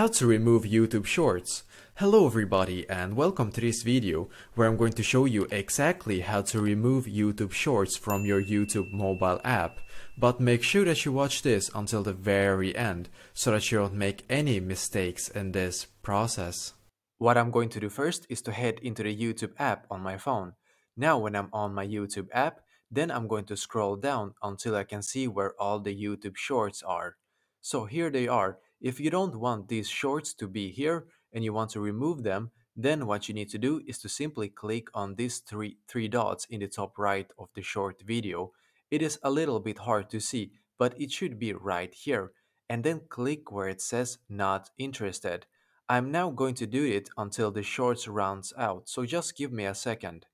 How to remove YouTube Shorts. Hello everybody and welcome to this video where I'm going to show you exactly how to remove YouTube Shorts from your YouTube mobile app. But make sure that you watch this until the very end so that you don't make any mistakes in this process. What I'm going to do first is to head into the YouTube app on my phone. Now when I'm on my YouTube app, then I'm going to scroll down until I can see where all the YouTube Shorts are. So here they are if you don't want these shorts to be here and you want to remove them, then what you need to do is to simply click on these three, three dots in the top right of the short video. It is a little bit hard to see, but it should be right here. And then click where it says not interested. I'm now going to do it until the shorts rounds out, so just give me a second.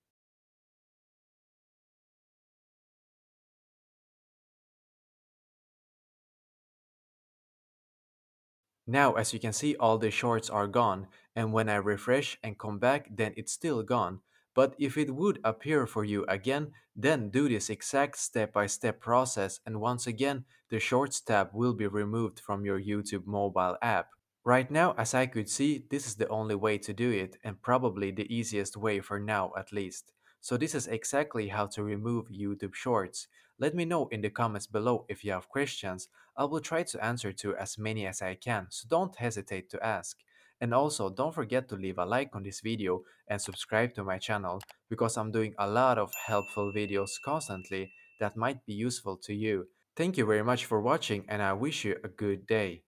Now as you can see all the shorts are gone and when I refresh and come back then it's still gone. But if it would appear for you again, then do this exact step-by-step -step process and once again the Shorts tab will be removed from your YouTube mobile app. Right now, as I could see, this is the only way to do it and probably the easiest way for now at least. So this is exactly how to remove YouTube Shorts. Let me know in the comments below if you have questions. I will try to answer to as many as I can, so don't hesitate to ask. And also, don't forget to leave a like on this video and subscribe to my channel because I'm doing a lot of helpful videos constantly that might be useful to you. Thank you very much for watching and I wish you a good day.